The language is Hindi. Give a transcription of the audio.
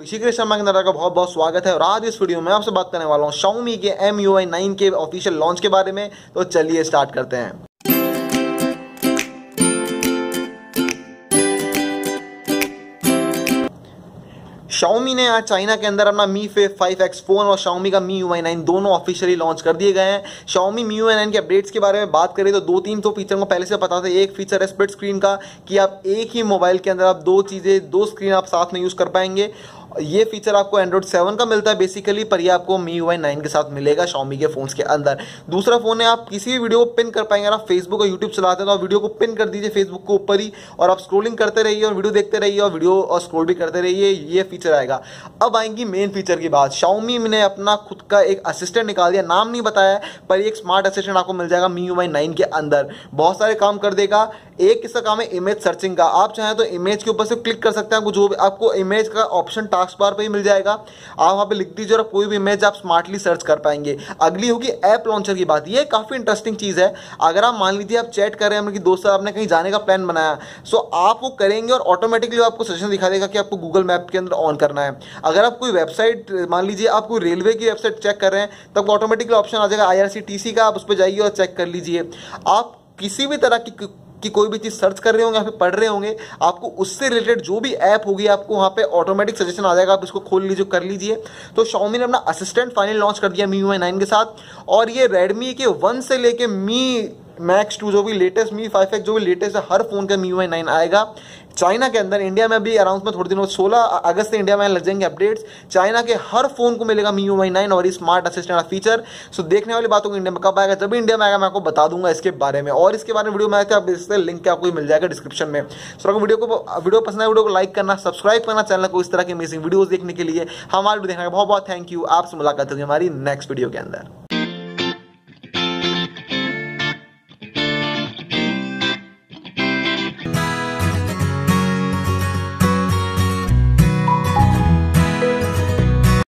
ऋषिकेश शर्मा के अंदर का बहुत बहुत स्वागत है और आज इस वीडियो में आपसे बात करने वाला हूँ Xiaomi के MUI 9 के ऑफिशियल लॉन्च के बारे में। तो चलिए स्टार्ट करते हैं। Xiaomi ने आज चाइना के अंदर अपना Mi Face 5X फ़ोन और Xiaomi का MIUI 9 दोनों ऑफिशियली लॉन्च कर दिए गए हैं। Xiaomi MIUI 9 के अपडेट्स के बारे में बात करें तो दो तीन तो फीचर को पहले से पता था। एक फीचर है स्प्लिट स्क्रीन का कि आप एक ही मोबाइल के अंदर आप दो चीज़ें, दो स्क्रीन आप साथ में यूज़ कर पाएँगे। ये फीचर आपको एंड्रॉइड सेवन का मिलता है बेसिकली पर ये आपको मी यू नाइन के साथ मिलेगा शॉमी के फोन्स के अंदर। दूसरा फ़ोन है, आप किसी भी वीडियो को पिन कर पाएँगे। आप फेसबुक और यूट्यूब चलाते हैं तो आप वीडियो को पिन कर दीजिए फेसबुक के ऊपर ही, और आप स्क्रोलिंग करते रहिए, और वीडियो देखते रहिए, और वीडियो और स्क्रोल भी करते रहिए, ये फीचर आएगा। अब आएँगी मेन फीचर की बात। शाओमी ने अपना खुद का एक असिस्टेंट निकाल दिया, नाम नहीं बताया, पर एक स्मार्ट असिस्टेंट आपको मिल जाएगा मी यू नाइन के अंदर। बहुत सारे काम कर देगा। एक किस्सा काम है इमेज सर्चिंग का। आप चाहें तो इमेज के ऊपर से क्लिक कर सकते हैं आपको जो आपको इमेज का ऑप्शन टास्क बार पे ही मिल जाएगा। आप वहाँ पे लिख दीजिए और कोई भी इमेज आप स्मार्टली सर्च कर पाएँगे। अगली होगी ऐप लॉन्चर की बात। ये काफ़ी इंटरेस्टिंग चीज़ है। अगर आप मान लीजिए आप चैट कर रहे हैं कि दोस्त आपने कहीं जाने का प्लान बनाया सो आप वो करेंगे और ऑटोमेटिकली आपको सजेशन दिखा देगा कि आपको गूगल मैप के अंदर ऑन करना है। अगर आप कोई वेबसाइट मान लीजिए आप कोई रेलवे की वेबसाइट चेक कर रहे हैं, तब ऑटोमेटिकली ऑप्शन आ जाएगा। आई का आप उस पर जाइए और चेक कर लीजिए। आप किसी भी तरह की कि कोई भी चीज़ सर्च कर रहे होंगे या फिर पढ़ रहे होंगे, आपको उससे रिलेटेड जो भी ऐप होगी, आपको वहाँ पे ऑटोमेटिक सजेशन आ जाएगा। आप इसको खोल लीजिए, कर लीजिए। तो शॉमी ने अपना असिस्टेंट फाइनल लॉन्च कर दिया मी यू नाइन के साथ। और ये रेडमी के वन से लेके मी मैक्स टू जो भी लेटेस्ट मी फाइव जो भी लेटेस्ट है, हर फ़ोन का मी यू नाइन आएगा। चाइना के अंदर इंडिया में भी अनाउंसमेंट थोड़े दिनों, सोलह अगस्त से इंडिया में लग जाएँगे अपडेट्स चाइना के हर फ़ोन को मिलेगा मी यू आई नाइन और स्मार्ट असिस्टेंट का फीचर सो देखने वाली बातों को इंडिया में कब आएगा? जब भी इंडिया में आएगा, मैं आपको बता दूँगा इसके बारे में। और इसके बारे में वीडियो में आया था इससे लिंक आपको मिल जाएगा डिस्क्रिप्शन में। सो अगर वीडियो को वीडियो पसंद है वीडियो को लाइक करना सब्सक्राइब करना चैनल को इस तरह की अमेजिंग वीडियो देखने के लिए हमारे देखने का बहुत बहुत थैंक यू आपसे मुलाकात होगी हमारी नेक्स्ट वीडियो के अंदर।